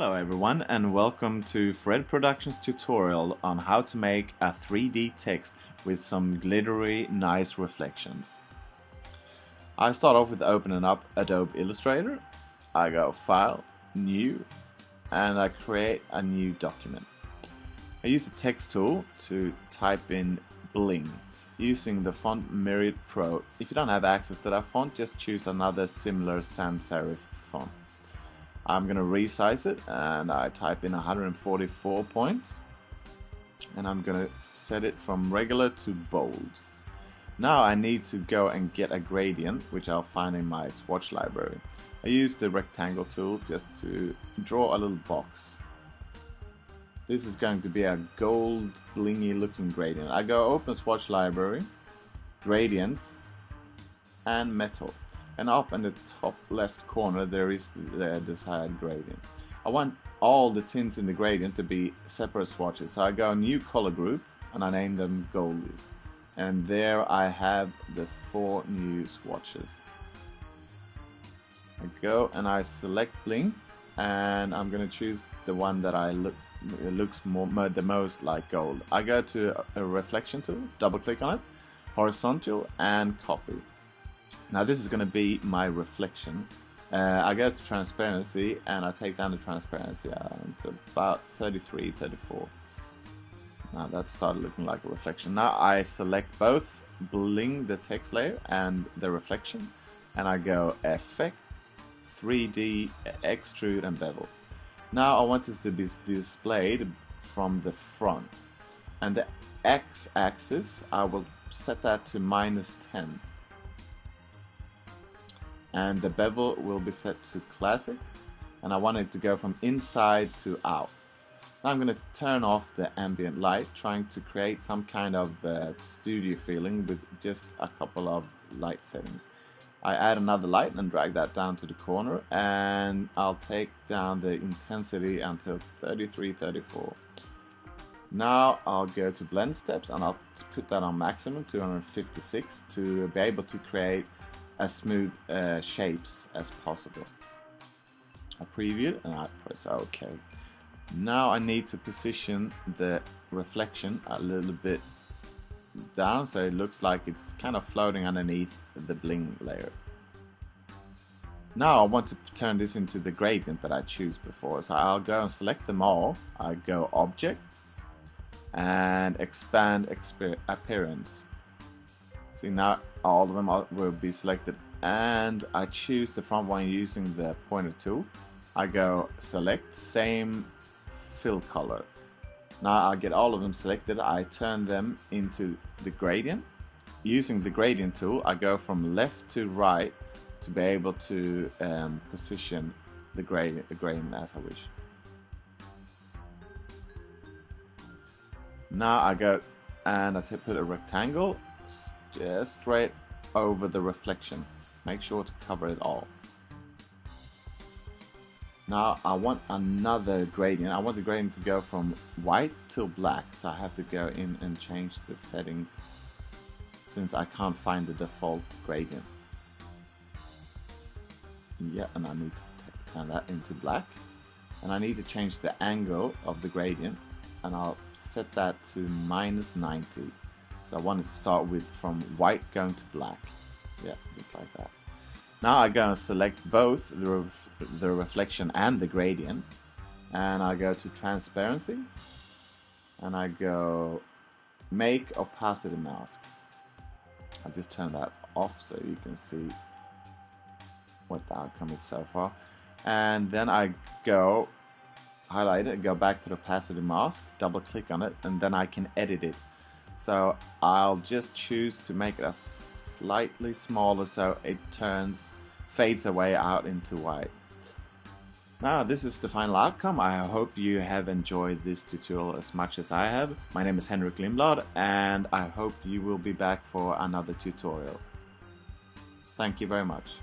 Hello everyone and welcome to Fred Productions tutorial on how to make a 3D text with some glittery nice reflections. I start off with opening up Adobe Illustrator. I go File, New and I create a new document. I use the text tool to type in bling using the font Myriad Pro. If you don't have access to that font just choose another similar sans serif font. I'm gonna resize it and I type in 144 points and I'm gonna set it from regular to bold. Now I need to go and get a gradient which I'll find in my swatch library. I use the rectangle tool just to draw a little box. This is going to be a gold blingy looking gradient. I go open swatch library, gradients and metal and up in the top left corner there is the desired gradient. I want all the tints in the gradient to be separate swatches so I go new color group and I name them goldies and there I have the four new swatches. I go and I select bling and I'm gonna choose the one that I look looks more the most like gold. I go to a reflection tool, double click on it, horizontal and copy. Now this is going to be my reflection. Uh, I go to transparency and I take down the transparency to about 33, 34. Now that started looking like a reflection. Now I select both bling the text layer and the reflection and I go effect 3D extrude and bevel. Now I want this to be displayed from the front and the x-axis I will set that to minus 10 and the bevel will be set to classic and I want it to go from inside to out. Now I'm going to turn off the ambient light trying to create some kind of uh, studio feeling with just a couple of light settings. I add another light and drag that down to the corner and I'll take down the intensity until 33, 34. Now I'll go to blend steps and I'll put that on maximum 256 to be able to create as smooth uh, shapes as possible. I preview and I press OK. Now I need to position the reflection a little bit down so it looks like it's kind of floating underneath the bling layer. Now I want to turn this into the gradient that I choose before so I'll go and select them all. I go object and expand appearance. See now all of them will be selected and I choose the front one using the pointer tool. I go select same fill color. Now I get all of them selected, I turn them into the gradient. Using the gradient tool I go from left to right to be able to um, position the gradient, the gradient as I wish. Now I go and I put a rectangle just straight over the reflection. Make sure to cover it all. Now I want another gradient. I want the gradient to go from white to black. So I have to go in and change the settings since I can't find the default gradient. Yeah, and I need to turn that into black. And I need to change the angle of the gradient and I'll set that to minus 90. So I want to start with from white going to black. Yeah, just like that. Now I'm going to select both the, ref the reflection and the gradient. And I go to transparency. And I go make opacity mask. I'll just turn that off so you can see what the outcome is so far. And then I go highlight it, go back to the opacity mask, double click on it, and then I can edit it so I'll just choose to make it a slightly smaller so it turns, fades away out into white. Now this is the final outcome. I hope you have enjoyed this tutorial as much as I have. My name is Henrik Lindblad and I hope you will be back for another tutorial. Thank you very much.